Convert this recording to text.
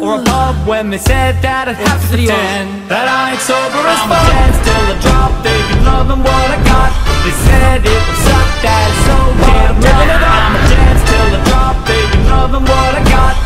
or a pub when they said that I'd have to pretend That I ain't sober as fuck. I'm dead till I drop, they be loving what I got. They said it would suck, that is so what I'm living it up. I'm dead till I drop, they be loving what I got.